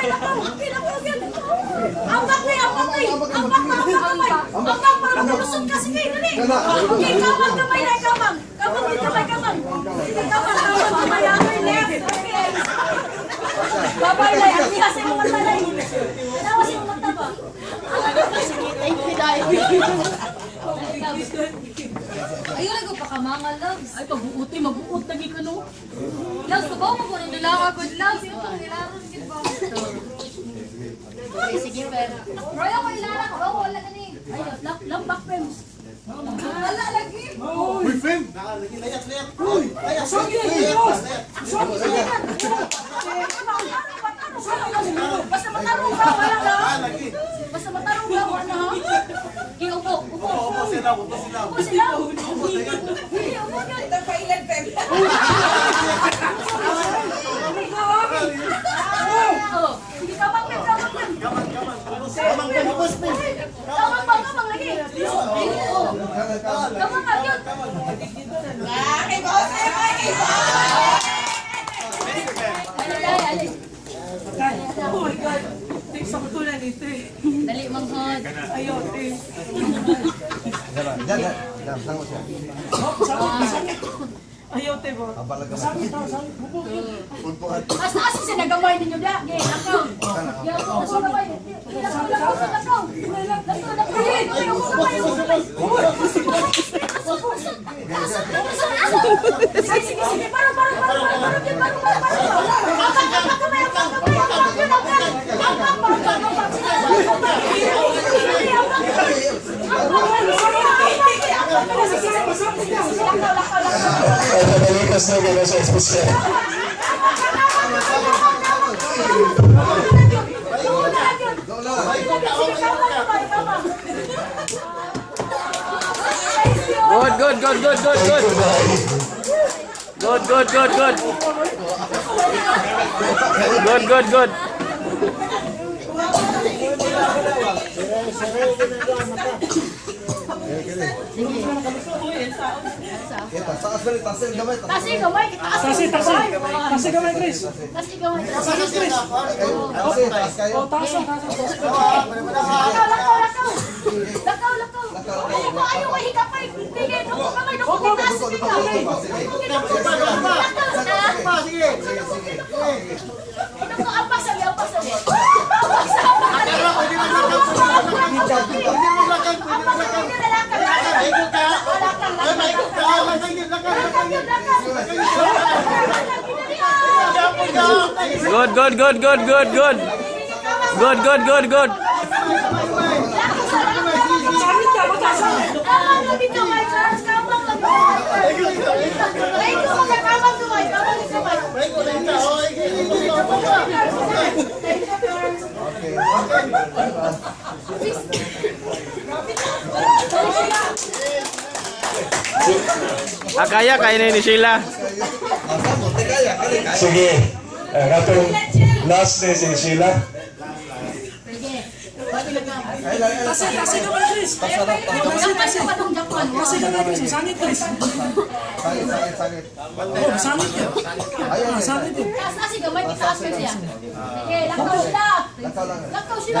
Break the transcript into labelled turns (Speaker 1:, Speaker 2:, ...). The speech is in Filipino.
Speaker 1: Ambak na ambak na ambak na kamay. Ambak para maglusot kasi kayo na eh. Okay, kamang kamay na kamang. Kamang dito kay kamang. Kamang kamang kamay na kamay. Babay na
Speaker 2: yan. Kasi mo mga loves.
Speaker 1: Ay, pag-uot ni, mag-uot na ka no.
Speaker 2: Loves, ba mo po nung dalawa ko? Loves, yung pang nilaron, gid ba? Sige, pero. Roy, ako ilara ka. Ako, oh, wala ka ni.
Speaker 1: Ay, lang back friends.
Speaker 2: Wala lagi.
Speaker 3: Uy, Fem! Nakalagi,
Speaker 1: layat, layat. Uy, layat, layat, layat. Sige, Diyos! Sige, Diyos! Wala ko ano, ha? Yung upo, upo.
Speaker 3: Upo sila, upo sila.
Speaker 1: Upo sila. Upo sila. Hindi, upo na.
Speaker 3: Ito pa ilan, Pem. Tawag pa
Speaker 1: nga, lagi. Tawag pa, yun. Ah, kay boss, eh, kay boss.
Speaker 4: Oh my God. Sakto na dito eh.
Speaker 2: Dali, manghod.
Speaker 4: Ayot eh.
Speaker 5: Dala, dala. Dala, sangot siya.
Speaker 4: Ayaw te ba?
Speaker 5: Abalaga mo. Sakit
Speaker 1: daw, sakit. Pulpuan. Mas taas yung sinagaway ninyo da. Gay, ako. Yaw ko, ako na kayo. Ako na ako, ako. Ako na kayo. Ako na kayo. Sige, sige, sige. Parang, parang, parang, parang, parang, parang, parang, parang,
Speaker 6: delitos na gano'n sa especial.
Speaker 7: Good, good, good, good, good, good. Good, good, good, good. Good, good, good.
Speaker 5: Kita, saas na rin, taas yung gamay. Taas
Speaker 1: yung gamay, taas
Speaker 4: yung gamay. Taas yung gamay, Chris.
Speaker 1: Taas yung gamay. Taas
Speaker 5: yung Chris. Taas kayo, taas kayo.
Speaker 4: Oh, taas yung, taas yung.
Speaker 1: Lakaw, lakaw, lakaw. Lakaw, lakaw. Ayaw ko, ayaw ko, hikapay. Eh. Sige, duko kamay, duko.
Speaker 5: Taas,
Speaker 1: sige.
Speaker 5: Duko, duko,
Speaker 1: duko. Lakaw,
Speaker 3: lakaw. Sige, sige.
Speaker 7: Good, good, good, good, good, good. Good, good, good, good.
Speaker 4: Samit
Speaker 7: Akaya kainin ni Sheila.
Speaker 6: Sige. Uh, katong last day si Sheila.
Speaker 5: Kasi kasi
Speaker 4: do Chris. Kasi kasi
Speaker 1: pa tong Japan.
Speaker 4: Kasi do Chris, sangit Chris.
Speaker 5: Sangit sangit sangit.
Speaker 4: Oh, sangit. Ayun,
Speaker 1: sangit. Kasi kasi gamay kita aspen siya. Sige, lakaw sila.
Speaker 5: Lakaw sila.
Speaker 1: Lakaw sila.